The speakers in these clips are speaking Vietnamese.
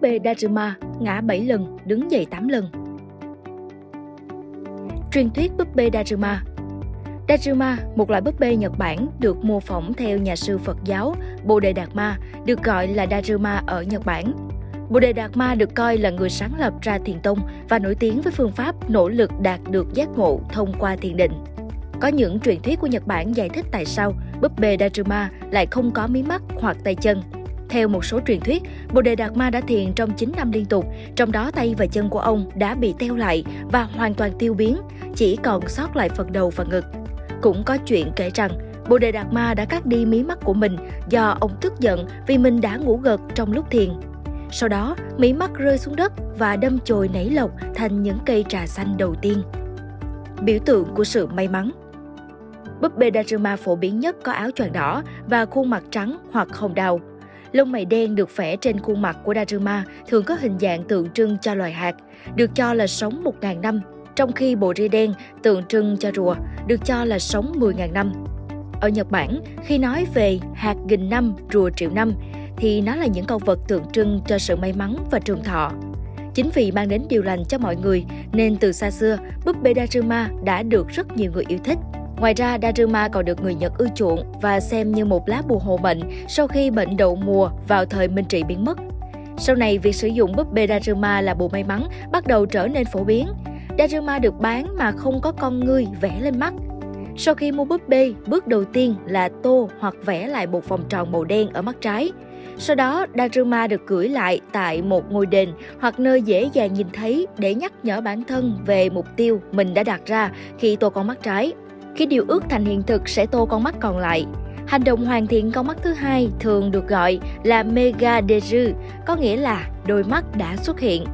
bê Dajima ngã 7 lần, đứng dậy 8 lần. Truyền thuyết búp bê Dajima Dajima, một loại búp bê Nhật Bản được mô phỏng theo nhà sư Phật giáo Bồ Đề Đạt Ma, được gọi là Dajima ở Nhật Bản. Bồ Đề Đạt Ma được coi là người sáng lập ra thiền tông và nổi tiếng với phương pháp nỗ lực đạt được giác ngộ thông qua thiền định. Có những truyền thuyết của Nhật Bản giải thích tại sao búp bê Dajima lại không có mí mắt hoặc tay chân. Theo một số truyền thuyết, Bồ Đề Đạt Ma đã thiền trong 9 năm liên tục, trong đó tay và chân của ông đã bị teo lại và hoàn toàn tiêu biến, chỉ còn sót lại phần đầu và ngực. Cũng có chuyện kể rằng Bồ Đề Đạt Ma đã cắt đi mí mắt của mình do ông tức giận vì mình đã ngủ gật trong lúc thiền. Sau đó, mí mắt rơi xuống đất và đâm chồi nảy lộc thành những cây trà xanh đầu tiên. Biểu tượng của sự may mắn Búp bê Dajima phổ biến nhất có áo choàng đỏ và khuôn mặt trắng hoặc hồng đào. Lông mày đen được vẽ trên khuôn mặt của daruma thường có hình dạng tượng trưng cho loài hạt, được cho là sống 1.000 năm, trong khi bộ ria đen tượng trưng cho rùa, được cho là sống 10.000 năm. Ở Nhật Bản, khi nói về hạt nghìn năm, rùa triệu năm, thì nó là những con vật tượng trưng cho sự may mắn và trường thọ. Chính vì mang đến điều lành cho mọi người, nên từ xa xưa, búp bê daruma đã được rất nhiều người yêu thích. Ngoài ra, daruma còn được người Nhật ưa chuộng và xem như một lá bùa hộ mệnh sau khi bệnh đậu mùa vào thời Minh Trị biến mất. Sau này, việc sử dụng búp bê daruma là bùa may mắn bắt đầu trở nên phổ biến. daruma được bán mà không có con ngươi vẽ lên mắt. Sau khi mua búp bê, bước đầu tiên là tô hoặc vẽ lại một vòng tròn màu đen ở mắt trái. Sau đó, daruma được gửi lại tại một ngôi đền hoặc nơi dễ dàng nhìn thấy để nhắc nhở bản thân về mục tiêu mình đã đặt ra khi tô con mắt trái. Khi điều ước thành hiện thực sẽ tô con mắt còn lại. Hành động hoàn thiện con mắt thứ hai thường được gọi là Mega Deju, có nghĩa là đôi mắt đã xuất hiện.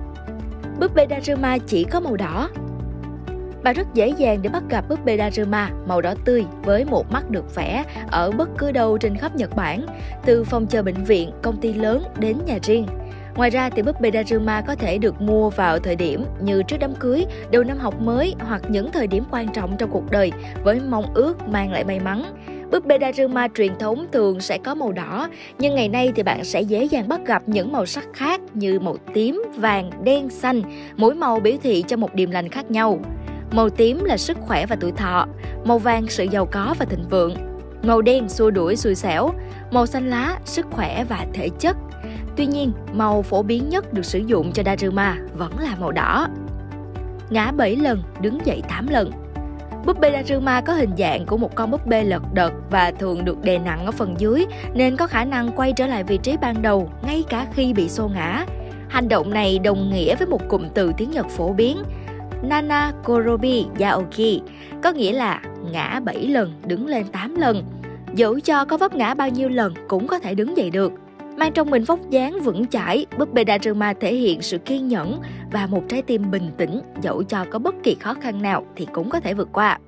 Búp bê Daruma chỉ có màu đỏ. Bạn rất dễ dàng để bắt gặp búp bê Daruma màu đỏ tươi với một mắt được vẽ ở bất cứ đâu trên khắp Nhật Bản, từ phòng chờ bệnh viện, công ty lớn đến nhà riêng. Ngoài ra thì búp bê Daruma có thể được mua vào thời điểm như trước đám cưới, đầu năm học mới hoặc những thời điểm quan trọng trong cuộc đời với mong ước mang lại may mắn. Búp bê Daruma truyền thống thường sẽ có màu đỏ, nhưng ngày nay thì bạn sẽ dễ dàng bắt gặp những màu sắc khác như màu tím, vàng, đen, xanh, mỗi màu biểu thị cho một điềm lành khác nhau. Màu tím là sức khỏe và tuổi thọ, màu vàng sự giàu có và thịnh vượng, màu đen xua đuổi xui xẻo, màu xanh lá sức khỏe và thể chất. Tuy nhiên, màu phổ biến nhất được sử dụng cho Daruma vẫn là màu đỏ. Ngã 7 lần, đứng dậy 8 lần. Búp bê Daruma có hình dạng của một con búp bê lật đật và thường được đè nặng ở phần dưới nên có khả năng quay trở lại vị trí ban đầu ngay cả khi bị xô ngã. Hành động này đồng nghĩa với một cụm từ tiếng Nhật phổ biến Nana Korobi Yaoki, có nghĩa là ngã 7 lần, đứng lên 8 lần. Dẫu cho có vấp ngã bao nhiêu lần cũng có thể đứng dậy được. Mang trong mình vóc dáng vững chãi, búp bê Daruma thể hiện sự kiên nhẫn và một trái tim bình tĩnh dẫu cho có bất kỳ khó khăn nào thì cũng có thể vượt qua.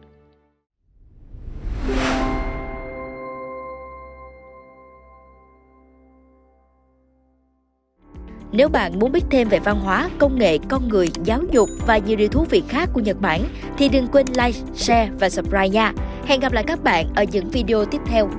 Nếu bạn muốn biết thêm về văn hóa, công nghệ, con người, giáo dục và nhiều điều thú vị khác của Nhật Bản thì đừng quên like, share và subscribe nha. Hẹn gặp lại các bạn ở những video tiếp theo.